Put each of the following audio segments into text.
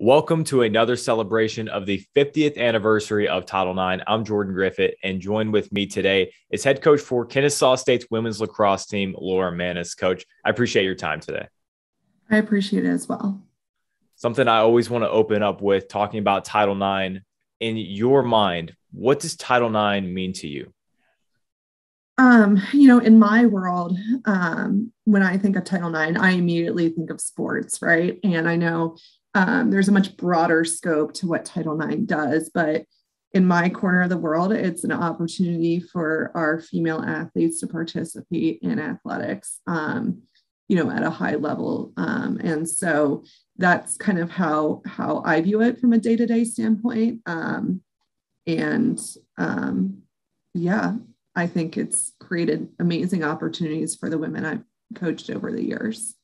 Welcome to another celebration of the 50th anniversary of Title IX. I'm Jordan Griffith, and joined with me today is head coach for Kennesaw State's women's lacrosse team, Laura Maness. Coach, I appreciate your time today. I appreciate it as well. Something I always want to open up with talking about Title IX. In your mind, what does Title IX mean to you? Um, you know, in my world, um, when I think of Title IX, I immediately think of sports, right? And I know um, there's a much broader scope to what Title IX does, but in my corner of the world, it's an opportunity for our female athletes to participate in athletics, um, you know, at a high level. Um, and so that's kind of how how I view it from a day to day standpoint. Um, and um, yeah, I think it's created amazing opportunities for the women I've coached over the years.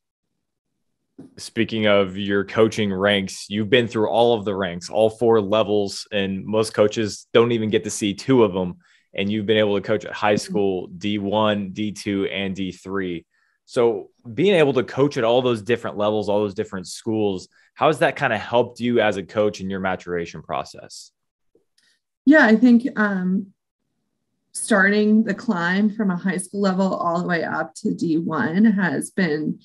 Speaking of your coaching ranks, you've been through all of the ranks, all four levels, and most coaches don't even get to see two of them. And you've been able to coach at high mm-hmm. school, D1, D2, and D3. So, being able to coach at all those different levels, all those different schools, how has that kind of helped you as a coach in your maturation process? Yeah, I think um, starting the climb from a high school level all the way up to D1 has been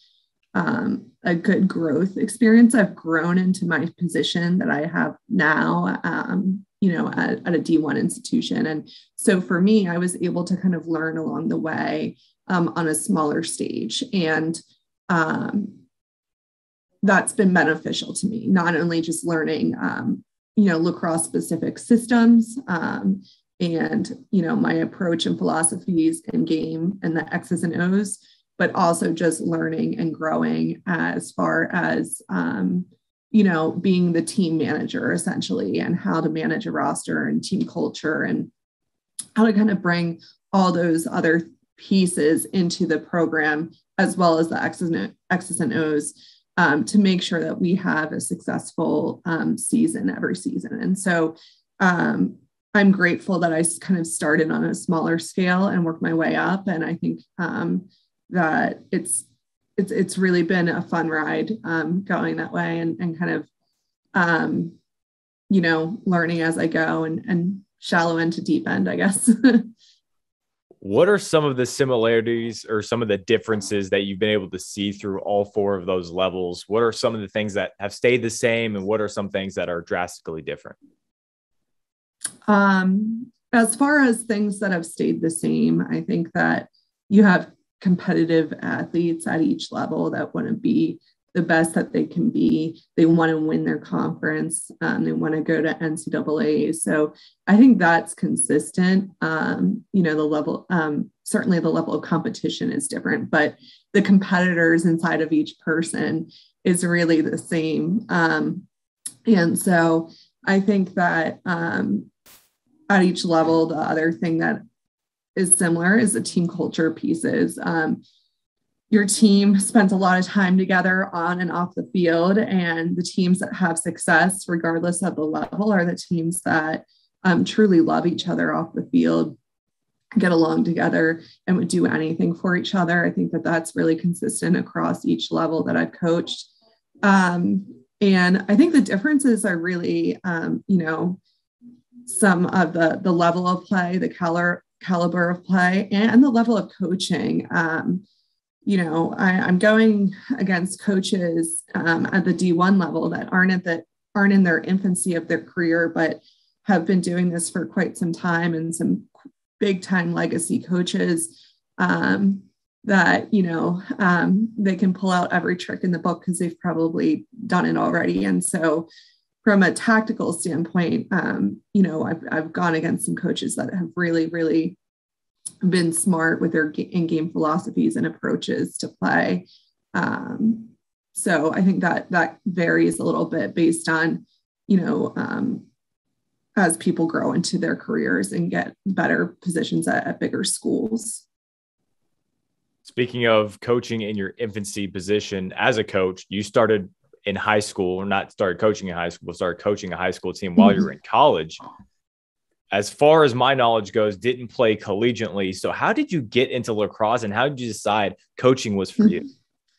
um, a good growth experience. I've grown into my position that I have now, um, you know, at, at, a D1 institution. And so for me, I was able to kind of learn along the way um, on a smaller stage. And um, that's been beneficial to me, not only just learning, um, you know, lacrosse specific systems um, and, you know, my approach and philosophies and game and the X's and O's but also just learning and growing as far as um, you know being the team manager essentially and how to manage a roster and team culture and how to kind of bring all those other pieces into the program as well as the X's and, X's and O's um, to make sure that we have a successful um, season every season. And so um, I'm grateful that I kind of started on a smaller scale and worked my way up. And I think um, that it's it's it's really been a fun ride um, going that way and and kind of um, you know learning as I go and and shallow end to deep end, I guess. what are some of the similarities or some of the differences that you've been able to see through all four of those levels? What are some of the things that have stayed the same, and what are some things that are drastically different? Um, as far as things that have stayed the same, I think that you have competitive athletes at each level that want to be the best that they can be. They want to win their conference. Um, they want to go to NCAA. So I think that's consistent. Um, you know, the level, um, certainly the level of competition is different, but the competitors inside of each person is really the same. Um, and so I think that um, at each level, the other thing that is similar is the team culture pieces. Um, your team spends a lot of time together on and off the field, and the teams that have success, regardless of the level, are the teams that um, truly love each other off the field, get along together, and would do anything for each other. I think that that's really consistent across each level that I've coached. Um, and I think the differences are really, um, you know, some of the the level of play, the color caliber of play and the level of coaching. Um, you know, I, am going against coaches um, at the D1 level that aren't at aren't in their infancy of their career, but have been doing this for quite some time and some big time legacy coaches um, that you know um, they can pull out every trick in the book because they've probably done it already and so from a tactical standpoint, um, you know, I've, I've gone against some coaches that have really, really been smart with their in-game philosophies and approaches to play. Um, so I think that that varies a little bit based on, you know, um, as people grow into their careers and get better positions at, at bigger schools. Speaking of coaching in your infancy position as a coach, you started in high school or not started coaching in high school, started coaching a high school team while you were in college. As far as my knowledge goes, didn't play collegiately. So how did you get into lacrosse and how did you decide coaching was for you?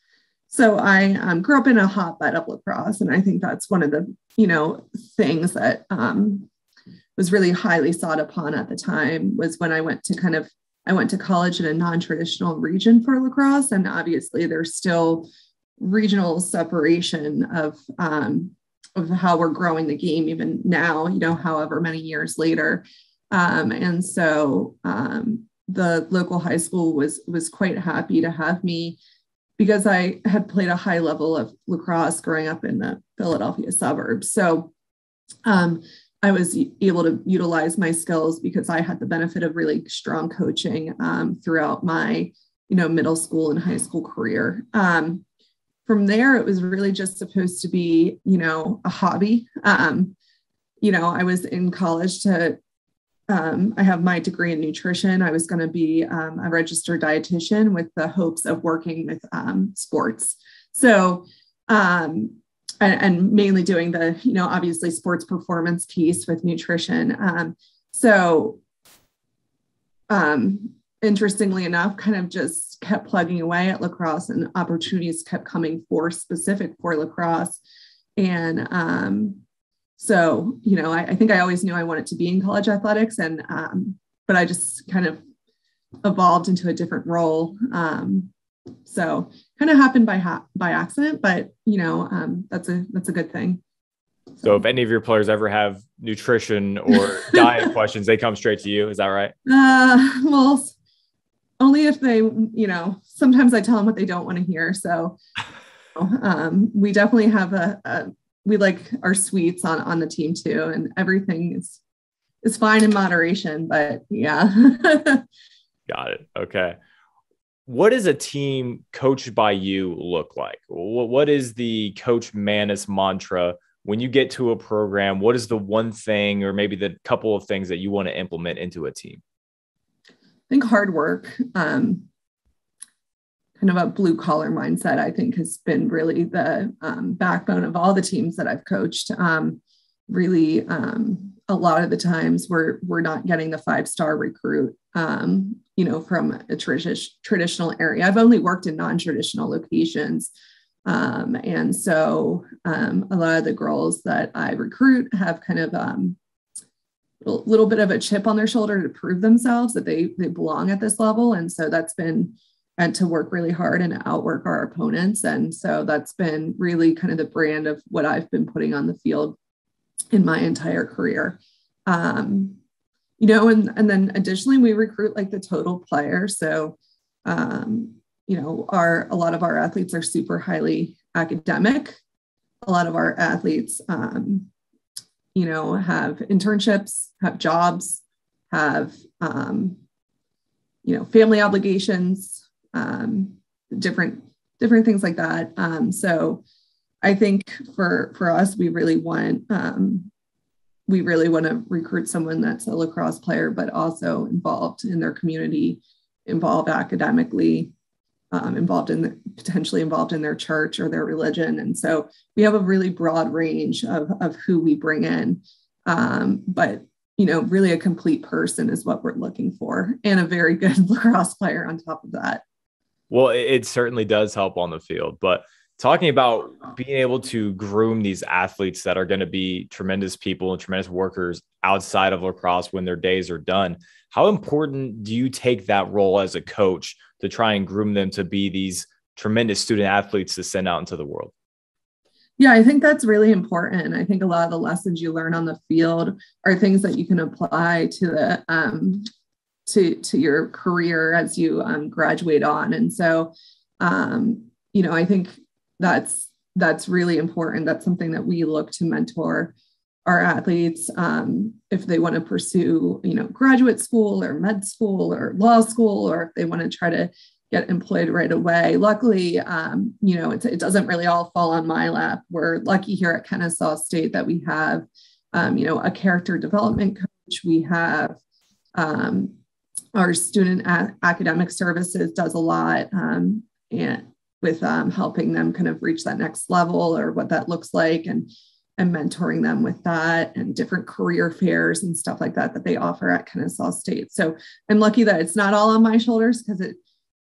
so I um, grew up in a hotbed of lacrosse, and I think that's one of the you know things that um, was really highly sought upon at the time. Was when I went to kind of I went to college in a non-traditional region for lacrosse, and obviously there's still regional separation of um, of how we're growing the game even now. You know, however many years later, um, and so um, the local high school was was quite happy to have me because I had played a high level of lacrosse growing up in the Philadelphia suburbs. So um, I was able to utilize my skills because I had the benefit of really strong coaching um, throughout my, you know, middle school and high school career. Um, from there, it was really just supposed to be, you know, a hobby. Um, you know, I was in college to um, I have my degree in nutrition. I was going to be um, a registered dietitian with the hopes of working with um, sports. So, um, and, and, mainly doing the, you know, obviously sports performance piece with nutrition. Um, so, um, interestingly enough, kind of just kept plugging away at lacrosse and opportunities kept coming for specific for lacrosse. And so, you know, I, I, think I always knew I wanted to be in college athletics, and um, but I just kind of evolved into a different role. Um, so, kind of happened by ha- by accident, but you know, um, that's a that's a good thing. So. so, if any of your players ever have nutrition or diet questions, they come straight to you. Is that right? Uh, well, only if they, you know, sometimes I tell them what they don't want to hear. So, um, we definitely have a, a we like our sweets on on the team too, and everything is is fine in moderation. But yeah. Got it. Okay. What does a team coached by you look like? What, is the Coach Maness mantra when you get to a program? What is the one thing, or maybe the couple of things that you want to implement into a team? I think hard work. Um, kind of a blue collar mindset, I think has been really the um, backbone of all the teams that I've coached. Um, really, um, a lot of the times we're we're not getting the five star recruit, um, you know, from a tradi- traditional area. I've only worked in non traditional locations. Um, and so a lot of the girls that I recruit have kind of little bit of a chip on their shoulder to prove themselves that they they belong at this level. And so that's been and to work really hard and outwork our opponents. And so that's been really kind of the brand of what I've been putting on the field in my entire career. Um, you know, and, and then additionally, we recruit like the total player. So, um, you know, our a lot of our athletes are super highly academic. A lot of our athletes, um, you know, have internships, have jobs, have um, you know, family obligations, um, different different things like that. Um, so I think for for us, we really want um, we really want to recruit someone that's a lacrosse player, but also involved in their community, involved academically, um, involved in the, potentially involved in their church or their religion. And so we have a really broad range of of who we bring in. Um, but you know, really a complete person is what we're looking for, and a very good lacrosse player on top of that. Well, it certainly does help on the field, but talking about being able to groom these athletes that are going to be tremendous people and tremendous workers outside of lacrosse when their days are done, how important do you take that role as a coach to try and groom them to be these tremendous student athletes to send out into the world? Yeah, I think that's really important. I think a lot of the lessons you learn on the field are things that you can apply to the um, to to your career as you um, graduate on and so um, you know i think that's that's really important that's something that we look to mentor our athletes um, if they want to pursue you know graduate school or med school or law school or if they want to try to get employed right away. Luckily um, you know it doesn't really all fall on my lap. We're lucky here at kennesaw state that we have um, you know a character development coach. We have um, our student a- academic services does a lot um, and with um, helping them kind of reach that next level or what that looks like. And and mentoring them with that and different career fairs and stuff like that that they offer at Kennesaw State. So I'm lucky that it's not all on my shoulders because it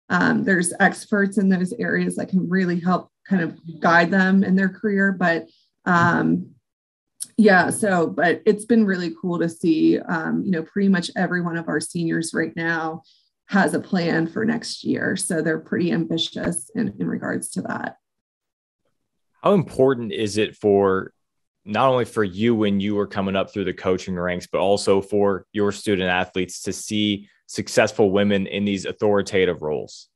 um, there's experts in those areas that can really help kind of guide them in their career. But um, yeah, so but it's been really cool to see. Um, you know, pretty much every one of our seniors right now has a plan for next year, so they're pretty ambitious in, in regards to that. How important is it for not only for you when you were coming up through the coaching ranks, but also for your student athletes to see successful women in these authoritative roles?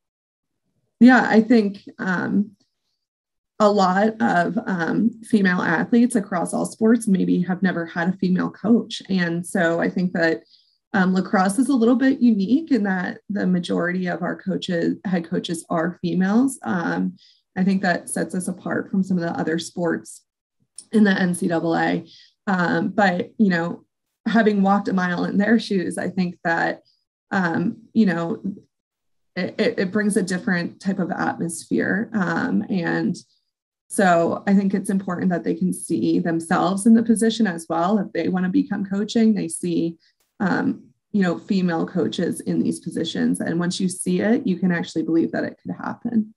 Yeah, I think um, a lot of um, female athletes across all sports maybe have never had a female coach. And so I think that um, lacrosse is a little bit unique in that the majority of our coaches, head coaches, are females. Um, I think that sets us apart from some of the other sports in the NCAA. Um, but, you know, having walked a mile in their shoes, I think that, um, you know, it, it, brings a different type of atmosphere. Um, and so I think it's important that they can see themselves in the position as well. If they want to become coaching, they see, um, you know, female coaches in these positions. And once you see it, you can actually believe that it could happen.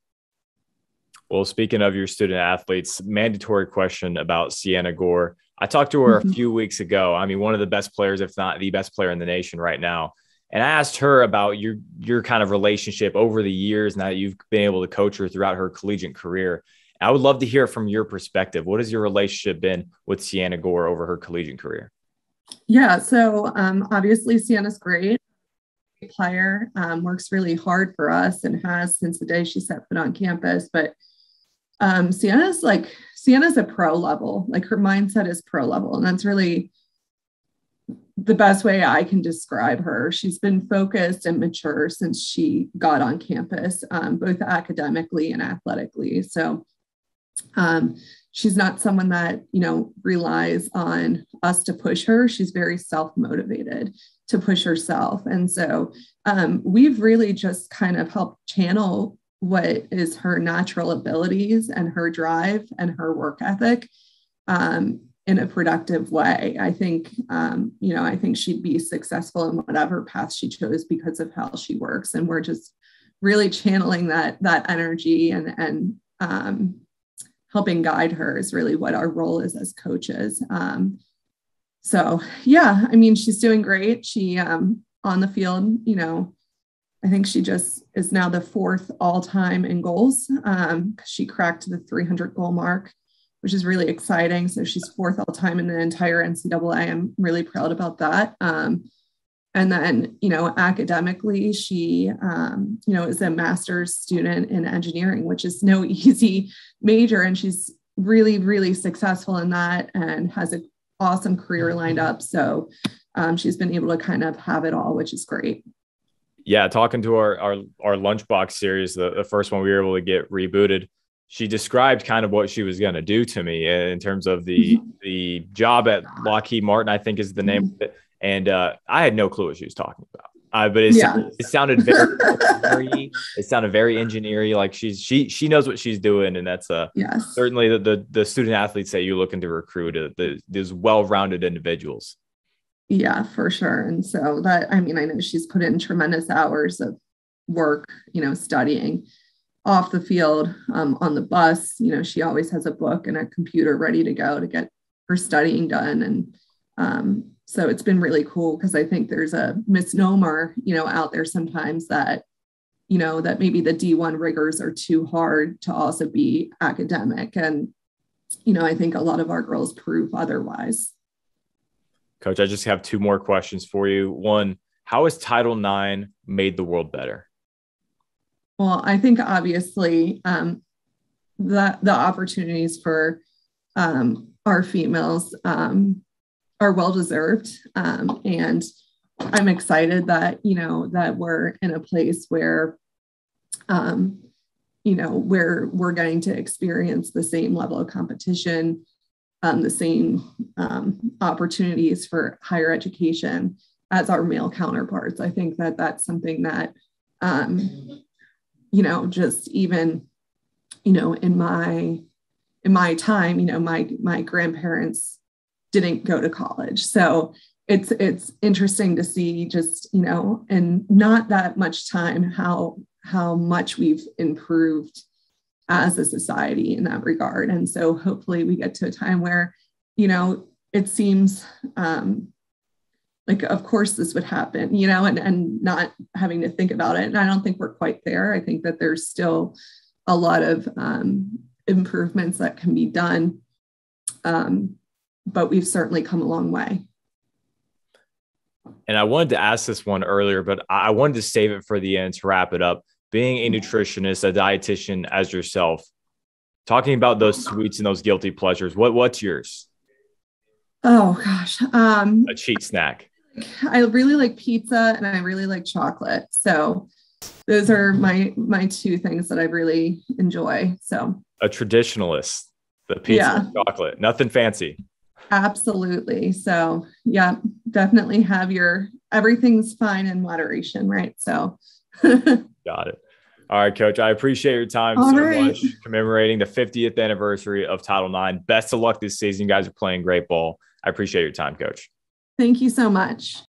Well, speaking of your student athletes, mandatory question about Sienna Gore. I talked to her mm-hmm. a few weeks ago. I mean, one of the best players, if not the best player in the nation right now. And I asked her about your your kind of relationship over the years now that you've been able to coach her throughout her collegiate career. I would love to hear from your perspective. What has your relationship been with Sienna Gore over her collegiate career? Yeah, so um, obviously Sienna's great player, um, works really hard for us and has since the day she set foot on campus. But um, Sienna's like Sienna's a pro level, like her mindset is pro level, and that's really the best way I can describe her. She's been focused and mature since she got on campus, um, both academically and athletically. So um, she's not someone that you know relies on us to push her. She's very self motivated to push herself, and so um, we've really just kind of helped channel what is her natural abilities and her drive and her work ethic um, in a productive way. I think, um, you know, I think she'd be successful in whatever path she chose because of how she works. And we're just really channeling that that energy and and um, helping guide her is really what our role is as coaches. Um, so yeah, I mean, she's doing great. She um, on the field, you know, I think she just is now the fourth all time in goals. Um, she cracked the 300 goal mark, which is really exciting. So she's fourth all time in the entire NCAA. I'm really proud about that. Um, and then, you know, academically, she, um, you know, is a master's student in engineering, which is no easy major. And she's really, really successful in that and has an awesome career lined up. So um, she's been able to kind of have it all, which is great yeah, talking to our our our lunchbox series, the, the first one we were able to get rebooted, she described kind of what she was going to do to me in terms of the mm-hmm. the job at Lockheed Martin, I think is the name mm-hmm. of it. And uh, I had no clue what she was talking about. Uh, but it, yeah. sounded, it sounded very it sounded very engineering like she's she she knows what she's doing and that's uh yes. certainly the, the, the student athletes that you're looking to recruit uh, the, these well-rounded individuals yeah, for sure. And so that, I mean, I know she's put in tremendous hours of work, you know, studying off the field, um, on the bus. You know, she always has a book and a computer ready to go to get her studying done. And um, so it's been really cool because I think there's a misnomer, you know, out there sometimes that, you know, that maybe the D1 rigors are too hard to also be academic. And, you know, I think a lot of our girls prove otherwise. Coach, I just have two more questions for you. One, how has Title IX made the world better? Well, I think obviously um, the the opportunities for um, our females um, are well deserved, um, and I'm excited that you know that we're in a place where, um, you know, where we're going to experience the same level of competition um, the same um, opportunities for higher education as our male counterparts. I think that that's something that, um, you know, just even, you know, in my in my time, you know, my my grandparents didn't go to college, so it's it's interesting to see just you know, in not that much time how how much we've improved as a society in that regard. And so hopefully we get to a time where, you know, it seems um, like of course this would happen, you know, and, and not having to think about it. And I don't think we're quite there. I think that there's still a lot of um, improvements that can be done. Um, but we've certainly come a long way. And I wanted to ask this one earlier, but I wanted to save it for the end to wrap it up being a nutritionist, a dietitian as yourself, talking about those sweets and those guilty pleasures, what what's yours? Oh gosh. Um a cheat snack. I really like pizza and I really like chocolate. So those are my my two things that I really enjoy. So a traditionalist, the pizza yeah. and chocolate, nothing fancy. Absolutely. So yeah, definitely have your everything's fine in moderation, right? So got it. All right, coach. I appreciate your time All so right. much commemorating the 50th anniversary of Title IX. Best of luck this season. You guys are playing great ball. I appreciate your time, coach. Thank you so much.